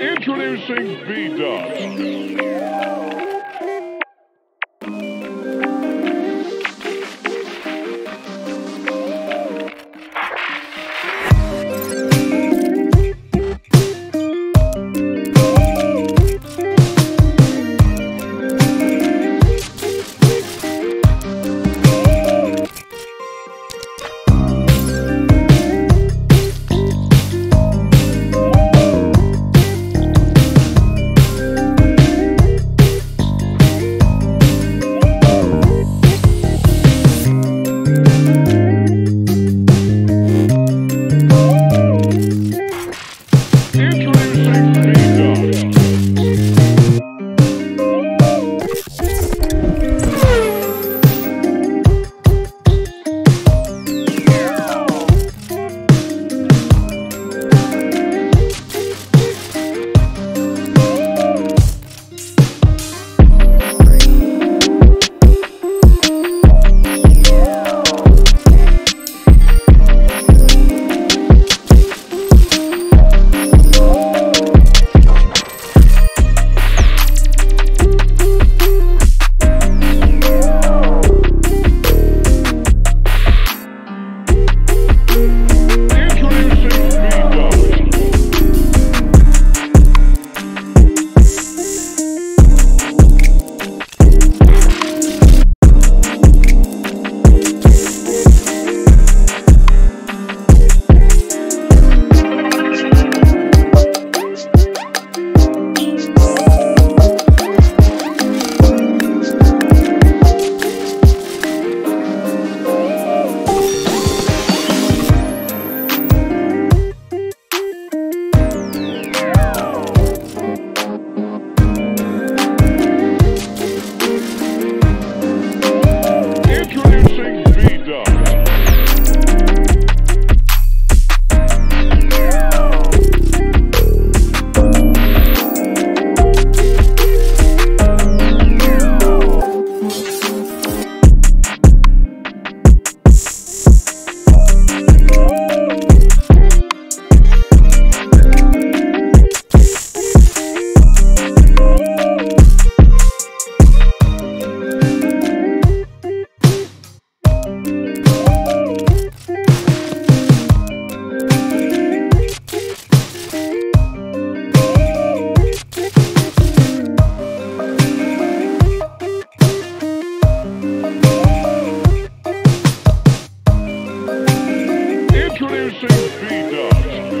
Introducing B-Dubs. Beat up.